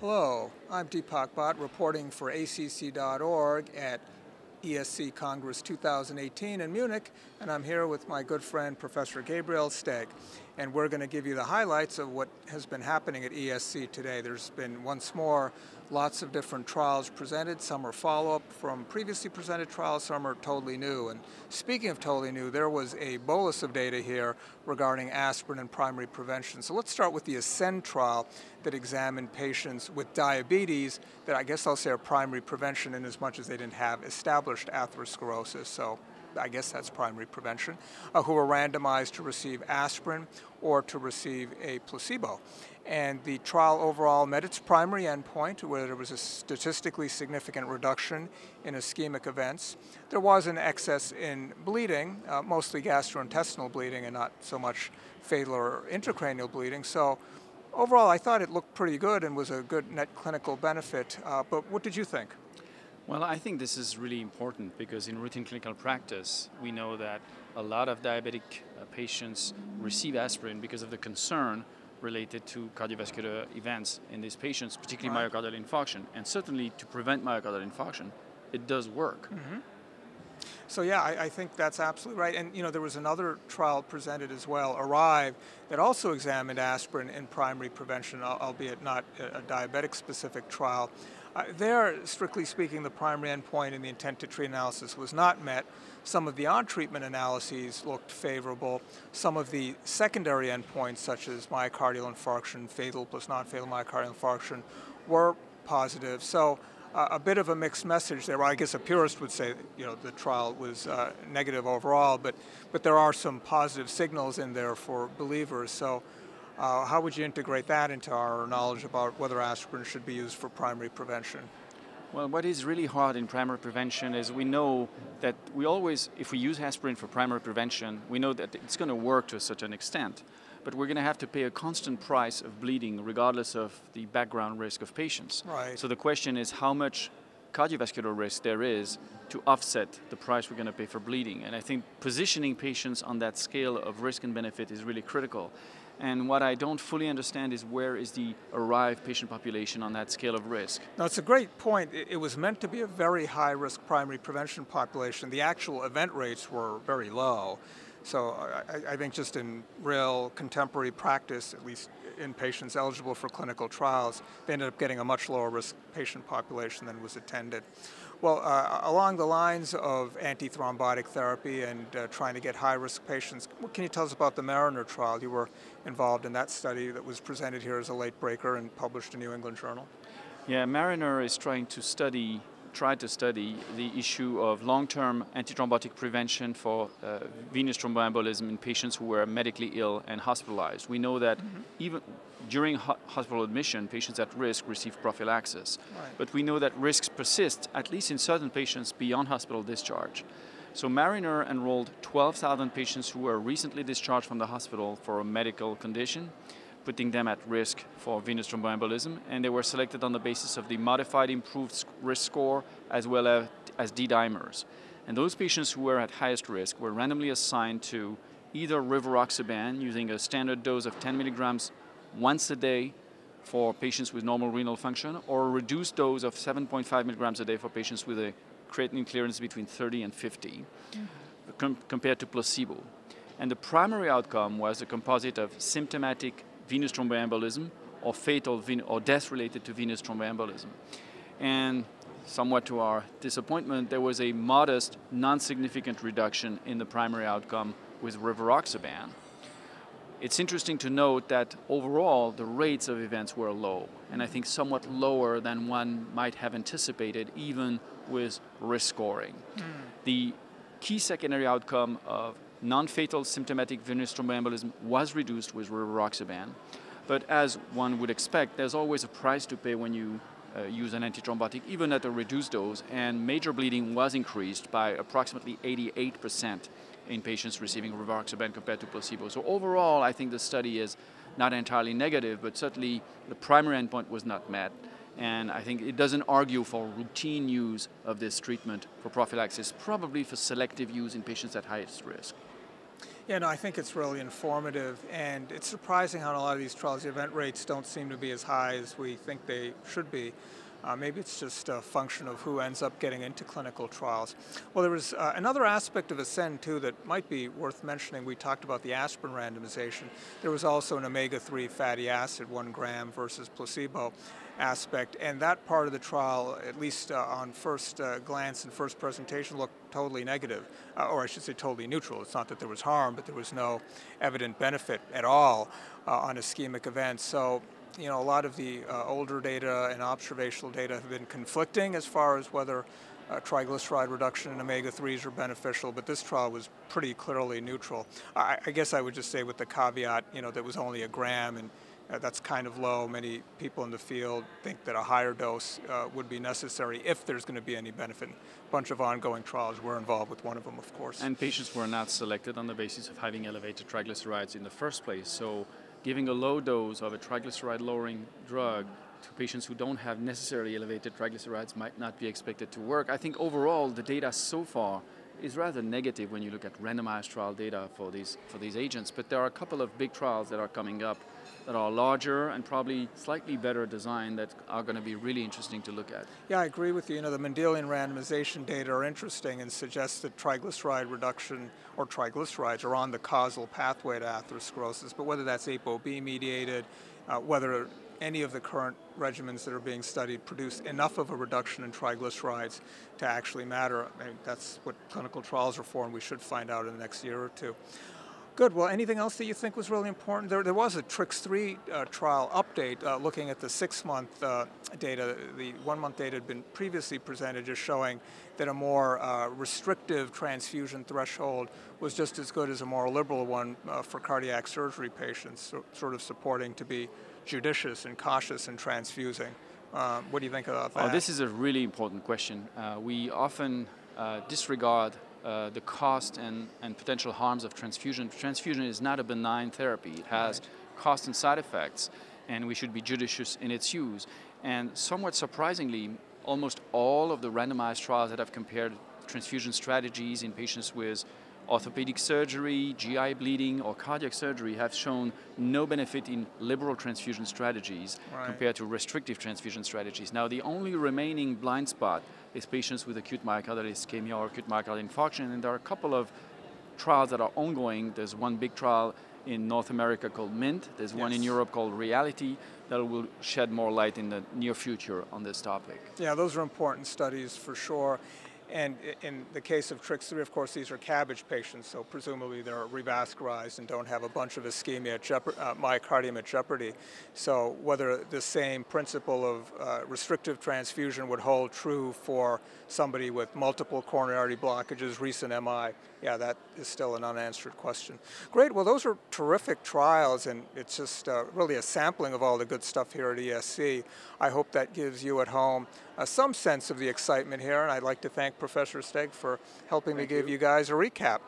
Hello, I'm Deepak Bhatt reporting for ACC.org at ESC Congress 2018 in Munich, and I'm here with my good friend Professor Gabriel Steg. And we're going to give you the highlights of what has been happening at ESC today. There's been once more lots of different trials presented. Some are follow-up from previously presented trials, some are totally new. And speaking of totally new, there was a bolus of data here regarding aspirin and primary prevention. So let's start with the ASCEND trial that examined patients with diabetes that I guess I'll say are primary prevention in as much as they didn't have established atherosclerosis. So I guess that's primary prevention, uh, who were randomized to receive aspirin or to receive a placebo. And the trial overall met its primary endpoint, where there was a statistically significant reduction in ischemic events. There was an excess in bleeding, uh, mostly gastrointestinal bleeding and not so much fatal or intracranial bleeding. So overall, I thought it looked pretty good and was a good net clinical benefit. Uh, but what did you think? Well, I think this is really important because in routine clinical practice, we know that a lot of diabetic uh, patients receive aspirin because of the concern related to cardiovascular events in these patients, particularly right. myocardial infarction. And certainly to prevent myocardial infarction, it does work. Mm-hmm. So yeah, I, I, think that's absolutely right. And you know, there was another trial presented as well, ARRIVE, that also examined aspirin in primary prevention, albeit not a diabetic-specific trial. Uh, there, strictly speaking, the primary endpoint in the intent to treat analysis was not met. Some of the on-treatment analyses looked favorable. Some of the secondary endpoints, such as myocardial infarction, fatal plus non-fatal myocardial infarction, were positive. So a bit of a mixed message there. Well, I guess a purist would say, you know, the trial was uh, negative overall, but but there are some positive signals in there for believers. So uh, how would you integrate that into our knowledge about whether aspirin should be used for primary prevention? Well, what is really hard in primary prevention is we know that we always, if we use aspirin for primary prevention, we know that it's going to work to a certain extent. But we're going to have to pay a constant price of bleeding regardless of the background risk of patients. Right. So the question is how much cardiovascular risk there is to offset the price we're going to pay for bleeding. And I think positioning patients on that scale of risk and benefit is really critical. And what I don't fully understand is where is the arrived patient population on that scale of risk? No, it's a great point. It was meant to be a very high risk primary prevention population. The actual event rates were very low. So I, I, think just in real contemporary practice, at least in patients eligible for clinical trials, they ended up getting a much lower risk patient population than was attended. Well, uh, along the lines of antithrombotic therapy and uh, trying to get high-risk patients, what can you tell us about the Mariner trial? You were involved in that study that was presented here as a late breaker and published in New England Journal. Yeah, Mariner is trying to study tried to study the issue of long-term antithrombotic prevention for uh, venous thromboembolism in patients who were medically ill and hospitalized. We know that mm-hmm. even during ho- hospital admission, patients at risk receive prophylaxis. Right. But we know that risks persist, at least in certain patients, beyond hospital discharge. So Mariner enrolled 12,000 patients who were recently discharged from the hospital for a medical condition putting them at risk for venous thromboembolism, and they were selected on the basis of the modified improved risk score as well as, as D-dimers. And those patients who were at highest risk were randomly assigned to either rivaroxaban using a standard dose of 10 milligrams once a day for patients with normal renal function, or a reduced dose of 7.5 milligrams a day for patients with a creatinine clearance between 30 and 50, mm-hmm. com- compared to placebo. And the primary outcome was a composite of symptomatic venous thromboembolism or fatal or death related to venous thromboembolism. And somewhat to our disappointment, there was a modest, non-significant reduction in the primary outcome with rivaroxaban. It's interesting to note that overall the rates of events were low, and I think somewhat lower than one might have anticipated, even with risk scoring. Mm. The key secondary outcome of non-fatal symptomatic venous thromboembolism was reduced with rivaroxaban. But as one would expect, there's always a price to pay when you uh, use an antithrombotic, even at a reduced dose, and major bleeding was increased by approximately 88% in patients receiving rivaroxaban compared to placebo. So overall, I think the study is not entirely negative, but certainly the primary endpoint was not met. And I think it doesn't argue for routine use of this treatment for prophylaxis, probably for selective use in patients at highest risk. Yeah, no, I think it's really informative, and it's surprising how in a lot of these trials the event rates don't seem to be as high as we think they should be. Uh, maybe it's just a function of who ends up getting into clinical trials. Well, there was uh, another aspect of ASCEND too that might be worth mentioning. We talked about the aspirin randomization. There was also an omega-3 fatty acid, one gram versus placebo aspect, and that part of the trial, at least uh, on first uh, glance and first presentation, looked totally negative, uh, or I should say totally neutral. It's not that there was harm, but there was no evident benefit at all uh, on ischemic events. So you know, a lot of the uh, older data and observational data have been conflicting as far as whether uh, triglyceride reduction in omega-3s are beneficial, but this trial was pretty clearly neutral. I, I, guess I would just say with the caveat, you know, that was only a gram and uh, that's kind of low. Many people in the field think that a higher dose uh, would be necessary if there's going to be any benefit. A bunch of ongoing trials. We're involved with one of them, of course. And patients were not selected on the basis of having elevated triglycerides in the first place. So giving a low dose of a triglyceride lowering drug to patients who don't have necessarily elevated triglycerides might not be expected to work. I think overall the data so far is rather negative when you look at randomized trial data for these for these agents. But there are a couple of big trials that are coming up that are larger and probably slightly better designed that are going to be really interesting to look at. Yeah, I agree with you. You know, the Mendelian randomization data are interesting and suggest that triglyceride reduction or triglycerides are on the causal pathway to atherosclerosis. But whether that's ApoB mediated, uh, whether any of the current regimens that are being studied produce enough of a reduction in triglycerides to actually matter. I mean, that's what clinical trials are for, and we should find out in the next year or two. Good. Well, anything else that you think was really important? There, there was a TRICS-3 uh, trial update uh, looking at the six-month uh, data. The one-month data had been previously presented, just showing that a more uh, restrictive transfusion threshold was just as good as a more liberal one uh, for cardiac surgery patients, so, sort of supporting to be judicious and cautious in transfusing. Uh, what do you think about that? Oh, this is a really important question. we often disregard uh, the cost and, and potential harms of transfusion. Transfusion is not a benign therapy. It has right. cost and side effects, and we should be judicious in its use. And somewhat surprisingly, almost all of the randomized trials that have compared transfusion strategies in patients with orthopedic surgery, GI bleeding, or cardiac surgery have shown no benefit in liberal transfusion strategies right. compared to restrictive transfusion strategies. Now, the only remaining blind spot is patients with acute myocardial ischemia or acute myocardial infarction, and there are a couple of trials that are ongoing. There's one big trial in North America called MINT. There's yes. one in Europe called Reality that will shed more light in the near future on this topic. Yeah, those are important studies for sure. And in the case of TRICS-3, of course, these are CABG patients, so presumably they're revascularized and don't have a bunch of ischemia, at uh, myocardium at jeopardy. So whether the same principle of uh, restrictive transfusion would hold true for somebody with multiple coronary artery blockages, recent MI, yeah, that is still an unanswered question. Great, well those are terrific trials and it's just uh, really a sampling of all the good stuff here at ESC. I hope that gives you at home uh, some sense of the excitement here and I'd like to thank Professor Steg for helping Thank me give you. you guys a recap.